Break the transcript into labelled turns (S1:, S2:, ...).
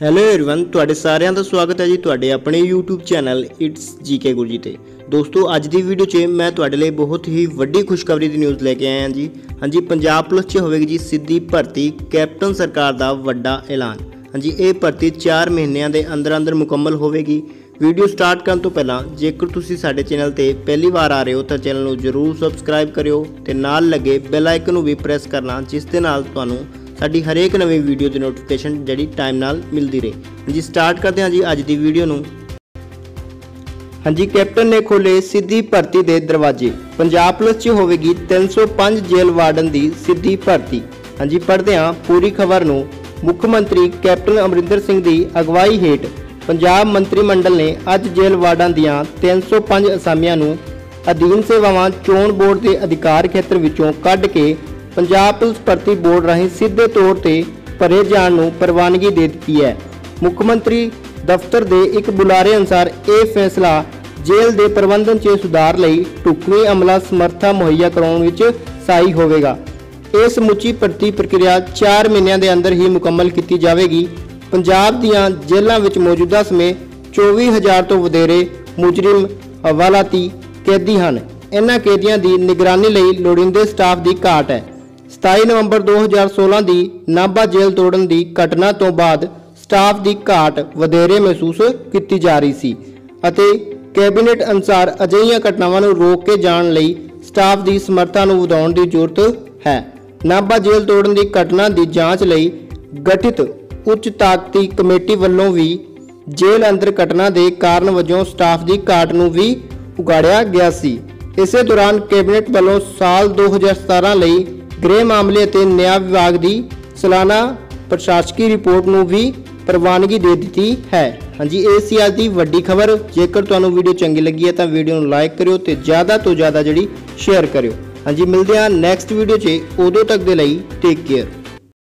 S1: Hello everyone ਤੁਹਾਡੇ ਸਾਰਿਆਂ ਦਾ ਸਵਾਗਤ ਹੈ ਜੀ ਤੁਹਾਡੇ ਆਪਣੇ YouTube channel it's GK Guruji ਤੇ ਦੋਸਤੋ ਅੱਜ ਦੀ ਵੀਡੀਓ 'ਚ ਮੈਂ ਤੁਹਾਡੇ ਲਈ ਬਹੁਤ ਹੀ ਵੱਡੀ ਖੁਸ਼ਖਬਰੀ ਦੀ ਨਿਊਜ਼ ਲੈ ਕੇ ਆਇਆ ਹਾਂ ਜੀ ਹਾਂਜੀ ਪੰਜਾਬ ਪੁਲਿਸ 'ਚ ਹੋਵੇਗੀ ਜੀ ਸਿੱਧੀ ਭਰਤੀ ਕੈਪਟਨ ਸਰਕਾਰ ਦਾ ਵੱਡਾ ਐਲਾਨ ਹਾਂਜੀ ਇਹ ਭਰਤੀ 4 ਮਹੀਨਿਆਂ ਦੇ ਅੰਦਰ ਅੰਦਰ ਮੁਕੰਮਲ ਹੋਵੇਗੀ ਵੀਡੀਓ ਸਟਾਰਟ ਕਰਨ ਤੋਂ ਪਹਿਲਾਂ ਜੇਕਰ ਤੁਸੀਂ ਸਾਡੇ ਚੈਨਲ ਤੇ ਪਹਿਲੀ ਵਾਰ ਆ ਰਹੇ ਹੋ ਤਾਂ ਚੈਨਲ ਨੂੰ ਜਰੂਰ ਸਬਸਕ੍ਰਾਈਬ ਕਰਿਓ ਤੇ ਨਾਲ ਲੱਗੇ ਬੈਲ ਆਈਕਨ ਨੂੰ ਵੀ ਪ੍ਰੈਸ ਕਰਨਾ ਜਿਸ ਦੇ ਨਾਲ ਤੁਹਾਨੂੰ ਸਾਡੀ ਹਰੇਕ ਨਵੀਂ ਵੀਡੀਓ ਦੀ ਨੋਟੀਫਿਕੇਸ਼ਨ ਜਿਹੜੀ ਟਾਈਮ ਨਾਲ ਮਿਲਦੀ ਰਹੇ। ਹਾਂਜੀ ਸਟਾਰਟ ਕਰਦੇ ਹਾਂ ਜੀ ਅੱਜ ਦੀ ਵੀਡੀਓ ਨੂੰ। ਹਾਂਜੀ ਕੈਪਟਨ ਨੇ ਖੋਲੇ ਸਿੱਧੀ ਭਰਤੀ ਦੇ ਦਰਵਾਜ਼ੇ। ਪੰਜਾਬ ਪੁਲਿਸ 'ਚ ਹੋਵੇਗੀ 305 ਜੇਲ੍ਹ ਵਾਰਡਨ ਦੀ ਸਿੱਧੀ ਭਰਤੀ। ਹਾਂਜੀ, ਪੜ੍ਹਦੇ ਹਾਂ ਪੂਰੀ ਖਬਰ ਨੂੰ। ਮੁੱਖ ਮੰਤਰੀ ਕੈਪਟਨ ਅਮਰਿੰਦਰ ਸਿੰਘ ਦੀ ਅਗਵਾਈ ਹੇਠ ਪੰਜਾਬ ਮੰਤਰੀ ਮੰਡਲ ਨੇ ਅੱਜ ਜੇਲ੍ਹ ਵਾਰਡਾਂ ਦੀਆਂ 305 ਅਸਾਮੀਆਂ ਨੂੰ ਅਧੀਨ ਸੇਵਾਵਾਂ ਚੋਣ ਬੋਰਡ ਦੇ ਅਧਿਕਾਰ ਖੇਤਰ ਵਿੱਚੋਂ ਕੱਢ ਕੇ ਪੰਜਾਬ ਪੁਲਿਸ ਭਰਤੀ ਬੋਰਡ ਰਾਹੀਂ ਸਿੱਧੇ ਤੌਰ ਤੇ ਭਰੇ ਜਾਣ ਨੂੰ ਪ੍ਰਵਾਨਗੀ ਦੇ ਦਿੱਤੀ ਹੈ। ਮੁੱਖ ਮੰਤਰੀ ਦਫ਼ਤਰ ਦੇ ਇੱਕ ਬੁਲਾਰੇ ਅਨੁਸਾਰ ਇਹ ਫੈਸਲਾ ਜੇਲ੍ਹ ਦੇ ਪ੍ਰਬੰਧਨ 'ਚ ਸੁਧਾਰ ਲਈ ਢੁਕਵੀਂ ਅਮਲਾ ਸਮਰੱਥਾ ਮੁਹੱਈਆ ਕਰਾਉਣ ਵਿੱਚ ਸਹਾਈ ਹੋਵੇਗਾ। ਇਹ ਸਮੁੱਚੀ ਭਰਤੀ ਪ੍ਰਕਿਰਿਆ 4 ਮਹੀਨਿਆਂ ਦੇ ਅੰਦਰ ਹੀ ਮੁਕੰਮਲ ਕੀਤੀ ਜਾਵੇਗੀ। ਪੰਜਾਬ ਦੀਆਂ ਜੇਲ੍ਹਾਂ ਵਿੱਚ ਮੌਜੂਦਾ ਸਮੇਂ 24000 ਤੋਂ ਵਧੇਰੇ ਮੁਜਰਮ ਹਵਾਲਾਤੀ ਕੈਦੀ ਹਨ। ਇਹਨਾਂ ਕੈਦੀਆਂ ਦੀ ਨਿਗਰਾਨੀ ਲਈ ਲੋੜੀਂਦੇ ਸਟਾਫ ਦੀ ਘਾਟ ਹੈ। 27 ਨਵੰਬਰ 2016 ਦੀ ਨਾਭਾ ਜੇਲ੍ਹ ਤੋੜਨ ਦੀ ਘਟਨਾ ਤੋਂ ਬਾਅਦ ਸਟਾਫ ਦੀ ਘਾਟ ਵਧੇਰੇ ਮਹਿਸੂਸ ਕੀਤੀ ਜਾ ਰਹੀ ਸੀ ਅਤੇ ਕੈਬਨਿਟ ਅਨੁਸਾਰ ਅਜਿਹੀਆਂ ਘਟਨਾਵਾਂ ਨੂੰ ਰੋਕ ਕੇ ਜਾਣ ਲਈ ਸਟਾਫ ਦੀ ਸਮਰੱਥਾ ਨੂੰ ਵਧਾਉਣ ਦੀ ਜ਼ਰੂਰਤ ਹੈ। ਨਾਭਾ ਜੇਲ੍ਹ ਤੋੜਨ ਦੀ ਘਟਨਾ ਦੀ ਜਾਂਚ ਲਈ ਗਠਿਤ ਉੱਚ ਤਾਕਤੀ ਕਮੇਟੀ ਵੱਲੋਂ ਵੀ ਜੇਲ੍ਹ ਅੰਦਰ ਘਟਨਾ ਦੇ ਕਾਰਨ ਵਜੋਂ ਸਟਾਫ ਦੀ ਘਾਟ ਨੂੰ ਵੀ ਉਗਾੜਿਆ ਗਿਆ ਸੀ। ਇਸੇ ਦੌਰਾਨ ਕੈਬਨਿਟ ਵੱਲੋਂ ਸਾਲ 2017 ਲਈ ਗ੍ਰਹਿ ਮਾਮਲੇ ਅਤੇ ਨਿਆਂ ਵਿਭਾਗ ਦੀ ਸਾਲਾਨਾ ਪ੍ਰਸ਼ਾਸਕੀ ਰਿਪੋਰਟ ਨੂੰ ਵੀ ਪ੍ਰਵਾਨਗੀ ਦੇ ਦਿੱਤੀ ਹੈ। ਹਾਂਜੀ, ਇਹ ਸੀ ਅੱਜ ਦੀ ਵੱਡੀ ਖਬਰ। ਜੇਕਰ ਤੁਹਾਨੂੰ ਵੀਡੀਓ ਚੰਗੀ ਲੱਗੀ ਹੈ ਤਾਂ ਵੀਡੀਓ ਨੂੰ ਲਾਈਕ ਕਰਿਓ ਤੇ ਜ਼ਿਆਦਾ ਤੋਂ ਜ਼ਿਆਦਾ ਜਿਹੜੀ ਸ਼ੇਅਰ ਕਰਿਓ। ਹਾਂਜੀ, ਮਿਲਦੇ ਹਾਂ ਨੈਕਸਟ ਵੀਡੀਓ 'ਚ। ਉਦੋਂ ਤੱਕ ਦੇ ਲਈ ਟੇਕ ਕੇਅਰ